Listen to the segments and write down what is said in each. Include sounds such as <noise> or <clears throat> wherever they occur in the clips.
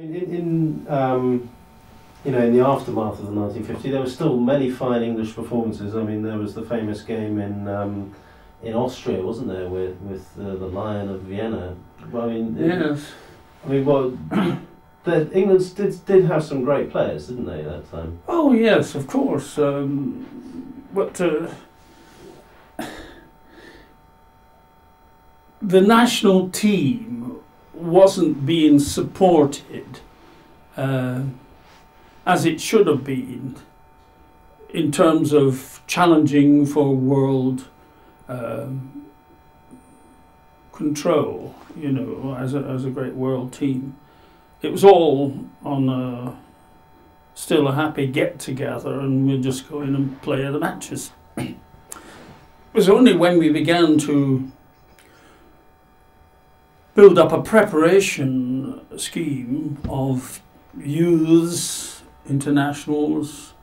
In, in um, you know, in the aftermath of the 1950, there were still many fine English performances. I mean, there was the famous game in um, in Austria, wasn't there, with with uh, the Lion of Vienna? Well, I mean, Yes. I mean, well, <coughs> the England did did have some great players, didn't they, at that time? Oh yes, of course. Um, but uh, the national team wasn't being supported uh, as it should have been in terms of challenging for world um, control. You know, as a as a great world team, it was all on a still a happy get together and we'll just go in and play the matches. <clears throat> it was only when we began to build up a preparation scheme of youths, internationals,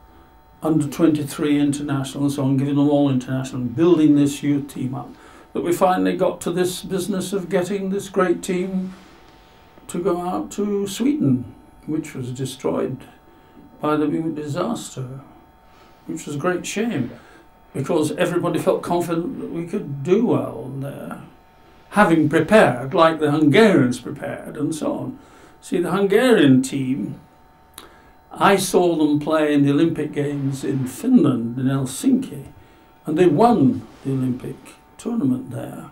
under 23 internationals, and so on, giving them all international, building this youth team up, that we finally got to this business of getting this great team to go out to Sweden, which was destroyed by the Munich disaster, which was a great shame because everybody felt confident that we could do well there, having prepared like the Hungarians prepared and so on. See, the Hungarian team, I saw them play in the Olympic Games in Finland, in Helsinki, and they won the Olympic tournament there.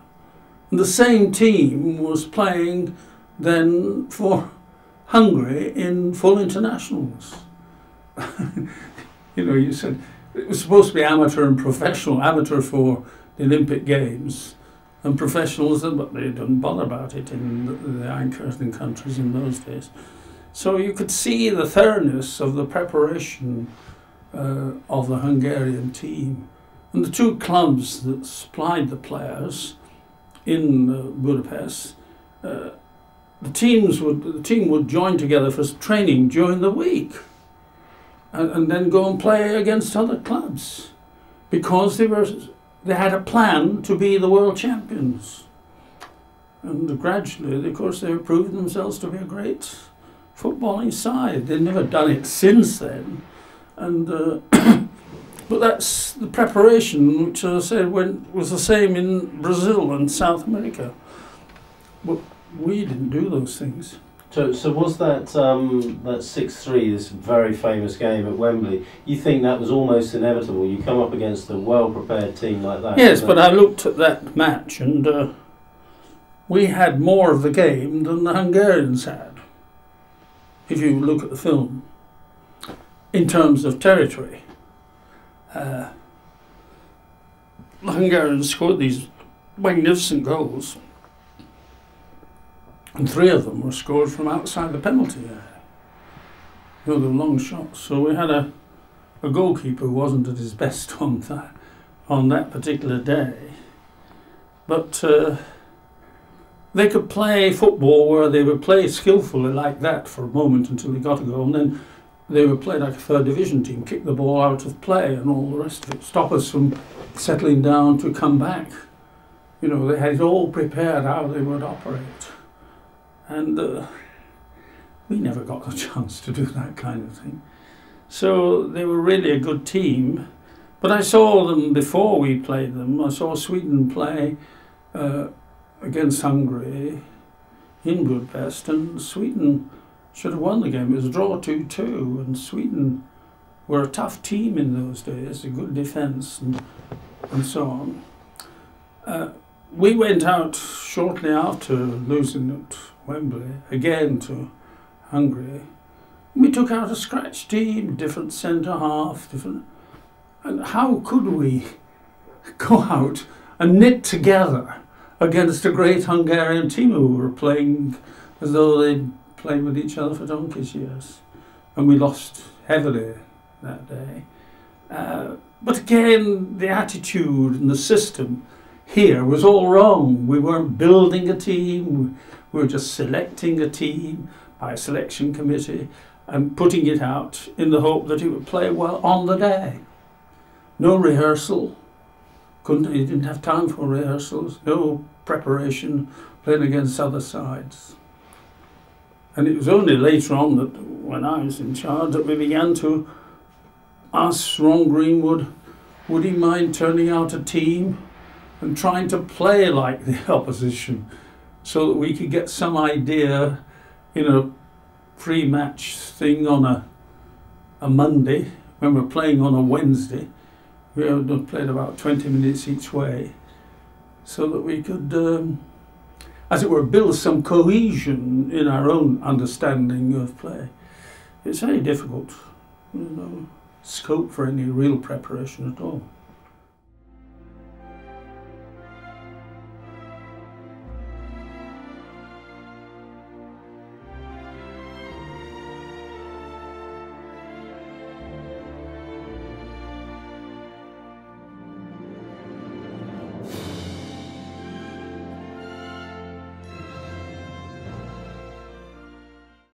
And the same team was playing then for Hungary in full internationals. <laughs> you know, you said it was supposed to be amateur and professional, amateur for the Olympic Games, and professionals, but they didn't bother about it in the, the Iron Curtain countries in those days. So you could see the thoroughness of the preparation uh, of the Hungarian team. And the two clubs that supplied the players in uh, Budapest, uh, the teams would the team would join together for training during the week and, and then go and play against other clubs because they were they had a plan to be the world champions. And gradually, of course, they have proven themselves to be a great footballing side. They've never done it since then, and uh, <coughs> but that's the preparation, which I said went, was the same in Brazil and South America. But we didn't do those things. So, so was that um, that six three, this very famous game at Wembley? You think that was almost inevitable? You come up against a well prepared team like that. Yes, but I looked at that match and uh, we had more of the game than the Hungarians had. If you look at the film, in terms of territory, uh, the Hungarians scored these magnificent goals, and three of them were scored from outside the penalty area. You know, they were long shots. So we had a, a goalkeeper who wasn't at his best <laughs> on that on that particular day. But uh, they could play football where they would play skillfully like that for a moment until they got a goal, and then they would play like a third division team, kick the ball out of play and all the rest of it, stop us from settling down to come back. You know, they had it all prepared how they would operate. And uh, we never got the <laughs> chance to do that kind of thing. So they were really a good team. But I saw them before we played them. I saw Sweden play uh, against Hungary in Budapest, and Sweden should have won the game. It was a draw 2 2, and Sweden were a tough team in those days, a good defence, and, and so on. Uh, we went out shortly after losing at Wembley, again to Hungary. We took out a scratch team, different centre half, different. And how could we <laughs> go out and knit together against a great Hungarian team who were playing as though they'd played with each other for donkey's years? And we lost heavily that day. Uh, but again, the attitude and the system here was all wrong. We weren't building a team, we were just selecting a team by a selection committee and putting it out in the hope that it would play well on the day. No rehearsal. Couldn't, he didn't have time for rehearsals. No preparation. Playing against other sides. And it was only later on that, when I was in charge, that we began to ask Ron Greenwood, would he mind turning out a team and trying to play like the <laughs> opposition so that we could get some idea in a pre-match thing on a, a Monday when we're playing on a Wednesday. We had played about 20 minutes each way so that we could, um, as it were, build some cohesion in our own understanding of play. It's very difficult. There's no scope for any real preparation at all.